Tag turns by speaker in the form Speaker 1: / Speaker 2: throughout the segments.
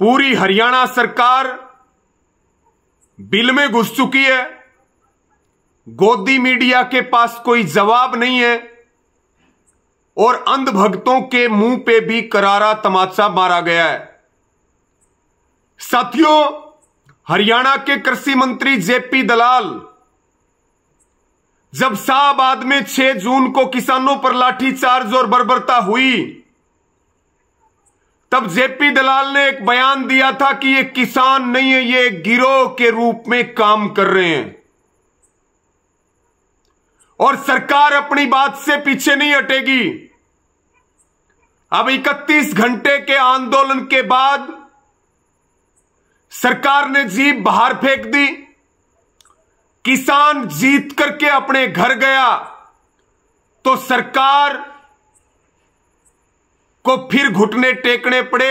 Speaker 1: पूरी हरियाणा सरकार बिल में घुस चुकी है। गोदी मीडिया के पास कोई जवाब नहीं है। और अंधभक्तों के मुँह पे भी करारा तमाचा मारा गया है। साथियों, हरियाणा के कृषि मंत्री जेपी दलाल, जब शाहबाद में 6 जून को किसानों पर लाठीचार्ज और बर्बरता हुई तब जेपी दलाल ने एक बयान दिया था कि ये किसान नहीं है, ये गिरोह के रूप में काम कर रहे हैं। और सरकार अपनी बात से पीछे नहीं हटेगी। अब 31 घंटे के आंदोलन के बाद सरकार ने जीप बाहर फेंक दी। किसान जीत करके अपने घर गया। तो सरकार को फिर घुटने टेकने पड़े।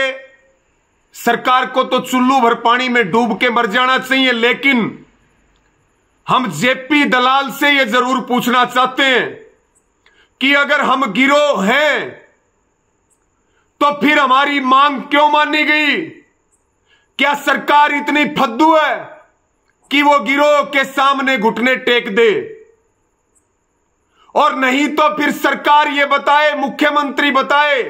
Speaker 1: सरकार को तो चुल्लू भर पानी में डूब के मर जाना चाहिए, लेकिन हम जेपी दलाल से यह ज़रूर पूछना चाहते हैं कि अगर हम गिरोह हैं तो फिर हमारी मांग क्यों मानी गई? क्या सरकार इतनी फद्दू है कि वो गिरोह के सामने घुटने टेक दे? और नहीं तो फिर सरकार ये बताए, मुख्यमंत्री बताए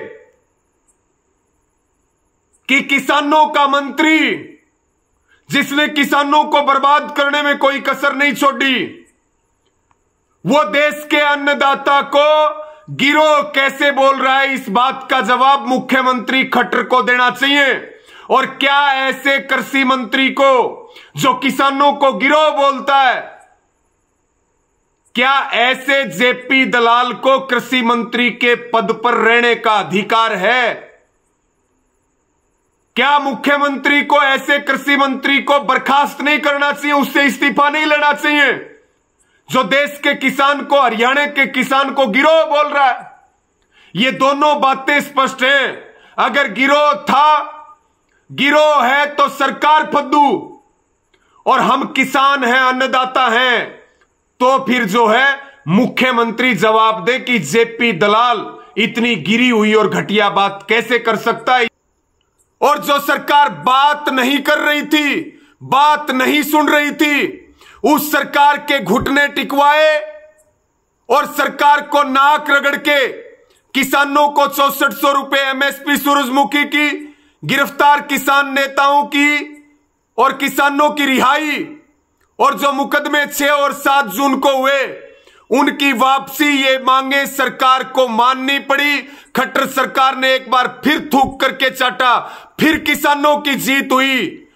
Speaker 1: कि किसानों का मंत्री, जिसने किसानों को बर्बाद करने में कोई कसर नहीं छोड़ी, वो देश के अन्नदाता को गिरोह कैसे बोल रहा है? इस बात का जवाब मुख्यमंत्री खट्टर को देना चाहिए। और क्या ऐसे कृषि मंत्री को, जो किसानों को गिरोह बोलता है, क्या ऐसे जेपी दलाल को कृषि मंत्री के पद पर रहने का अधिकार है? क्या मुख्यमंत्री को ऐसे कृषि मंत्री को बर्खास्त नहीं करना चाहिए? उससे इस्तीफा नहीं लेना चाहिए। जो देश के किसान को, हरियाणा के किसान को गिरोह बोल रहा है, ये दोनों बातें स्पष्ट हैं। अगर गिरोह था, गिरोह है तो सरकार फद्दू, और हम किसान हैं, अन्नदाता हैं तो फिर जो है, मुख्यमंत्री जवाब दे कि जेपी दलाल इतनी गिरी हुई और घटिया बात कैसे कर सकता है? और जो सरकार बात नहीं कर रही थी, बात नहीं सुन रही थी, उस सरकार के घुटने टिकवाए और सरकार को नाक रगड़ के किसानों को चौसठ सौ रुपए एमएसपी सूरजमुखी की, गिरफ़्तार किसान नेताओं की और किसानों की रिहाई और जो मुकदमे छह और सात जून को हुए उनकी वापसी ये मांगे सरकार को माननी पड़ी। खट्टर सरकार ने एक बार फिर थूक करके चाटा। फिर किसानों की जीत हुई।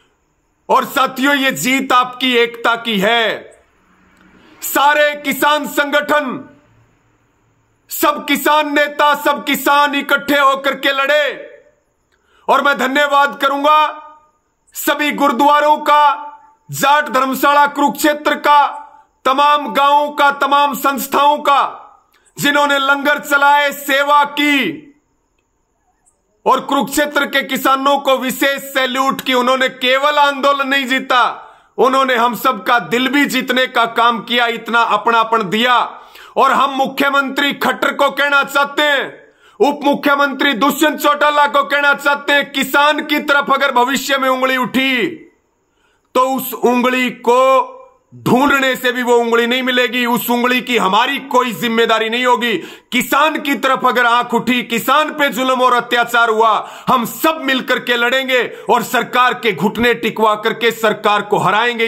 Speaker 1: और साथियों, ये जीत आपकी एकता की है। सारे किसान संगठन, सब किसान नेता, सब किसान इकट्ठे होकर के लड़े। और मैं धन्यवाद करूँगा सभी गुरुद्वारों का, जाट धर्मशाला कुरुक्षेत्र का तमाम गाँवों का, तमाम संस्थाओं का, जिन्होंने लंगर चलाए, सेवा की, और कुरुक्षेत्र के किसानों को विशेष सैल्यूट की, उन्होंने केवल आंदोलन नहीं जीता, उन्होंने हम सबका दिल भी जीतने का काम किया, इतना अपनापन दिया। और हम मुख्यमंत्री खट्टर को कहना चाहते हैं उप मुख्यमंत्री दुष्यंत चौटाला को कहना चाहते हैं, किसान की तरफ़ अगर भविष्य में उंगली उठी तो उस उंगली को ढूँढने से भी वो उंगली नहीं मिलेगी, उस उंगली की हमारी कोई ज़िम्मेदारी नहीं होगी। किसान की तरफ़ अगर आँख उठी, किसान पे जुल्म और अत्याचार हुआ, हम सब मिलकर के लड़ेंगे और सरकार के घुटने टिकवा करके सरकार को हराएँगे।